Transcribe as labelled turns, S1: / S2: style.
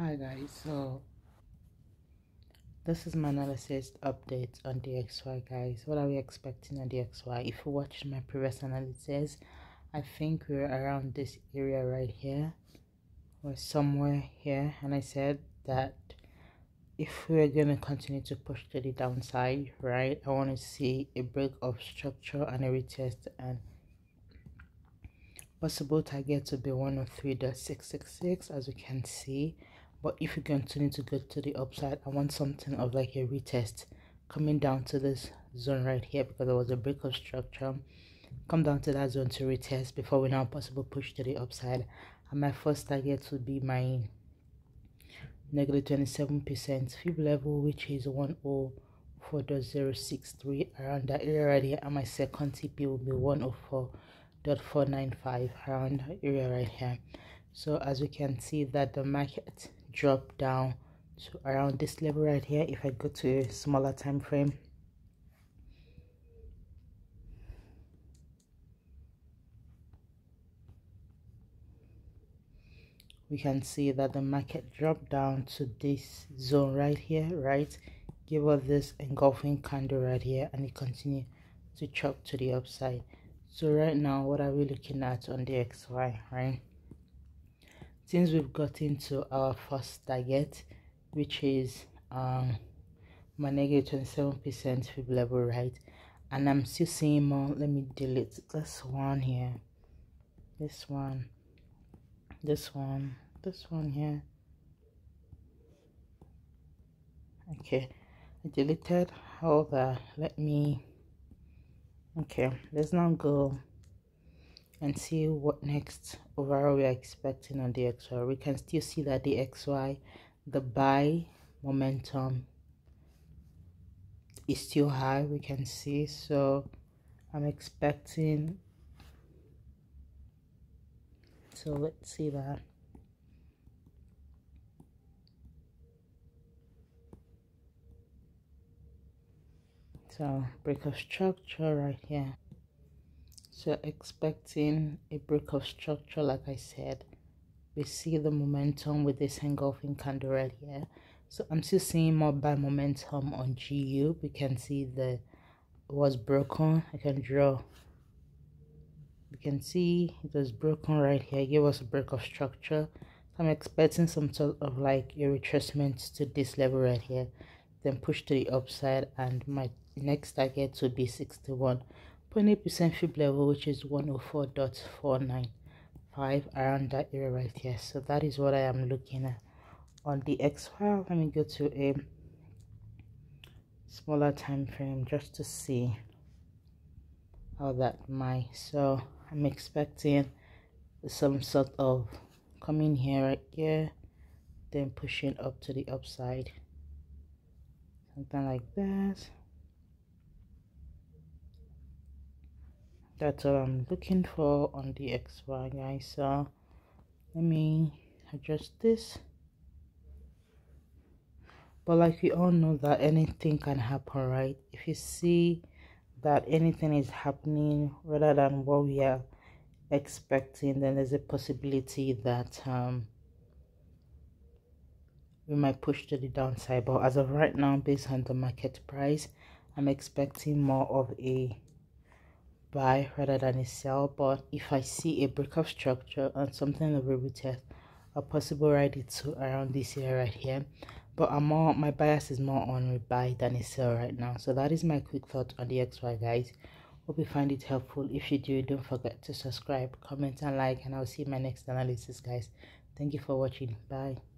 S1: hi guys. So this is my analysis update on the DXY guys. What are we expecting on the DXY if you watched my previous analysis i think we're around this area right here or somewhere here. And i said that if we're going to continue to push to the downside right i want to see a break of structure and a retest and possible target to be 103.666 as you can see but if you continue to go to the upside i want something of like a retest. Coming down to this zone right here because there was a break of structure come down to that zone to retest before we now possible push to the upside. And my first target would be my negative 27 percent fib level which is 104.063 around that area right here. And my second tp will be 104.495 around that area right here. So as we can see that the market drop down to around this level right here if i go to a smaller time frame. We can see that the market dropped down to this zone right here right? Give us this engulfing candle right here and it continue to chop to the upside. So right now what are we looking at on the DXY right since we've gotten to our first target which is um my negative 27 percent fib level right and i'm still seeing more let me delete this one here. This one. This one. This one here. Okay i deleted. All that let me okay let's now go and see what next overall we are expecting on the DXY we can still see that the DXY the buy momentum is still high we can see. So i'm expecting so let's see that. So break of structure right here so expecting a break of structure like i said we see the momentum with this engulfing candle right here. So i'm still seeing more buy momentum on gu we can see the was broken. I can draw. You can see it was broken right here. Give us a break of structure. I'm expecting some sort of like a retracement to this level right here then push to the upside and my next target will be 61 0.8% fib level which is 104.495 around that area right here. So that is what i am looking at. On the x file let me go to a smaller time frame just to see how that might. So i'm expecting some sort of coming here right here then pushing up to the upside. Something like that that's what i'm looking for on the DXY guys. So let me adjust this. But like we all know that anything can happen right? If you see that anything is happening rather than what we are expecting then there's a possibility that um we might push to the downside. But as of right now based on the market price i'm expecting more of a buy rather than a sell but if i see a break of structure and something of a retest a possible ride it to around this area right here but i'm more my bias is more on buy than a sell right now. So that is my quick thought on the DXY guys. Hope you find it helpful. If you do don't forget to subscribe comment and like and i'll see you in my next analysis guys. Thank you for watching. Bye